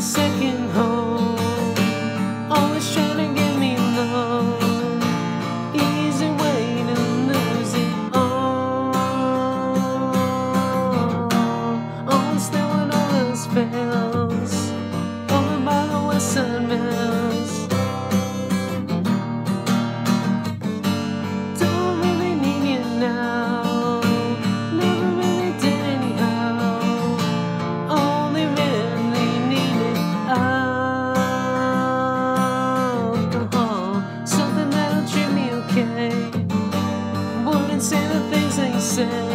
second home. listen.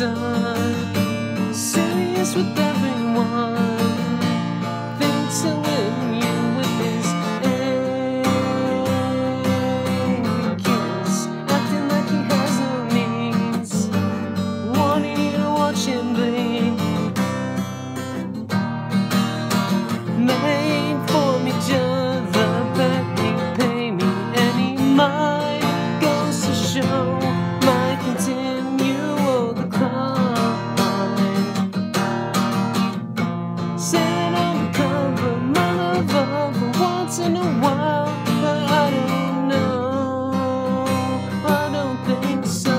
sun, serious with everyone. in a while, but I don't know. I don't think so.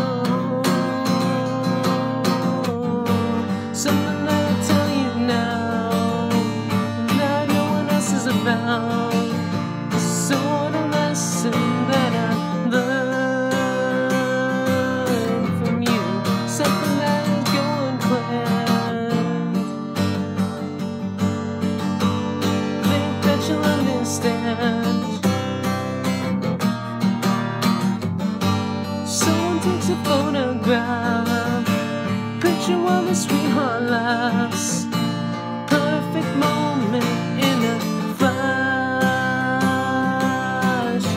Something I tell you now that no one else is about. takes a photograph Picture of a sweetheart last Perfect moment in a flash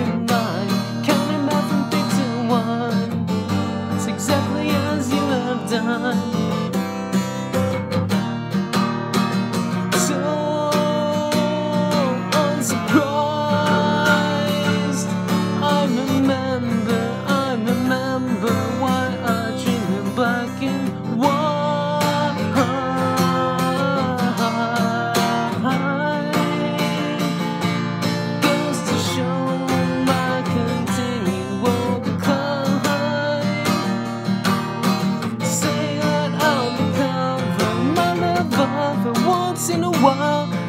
of mine Counting back from three to one. It's exactly as you have done. once in a while.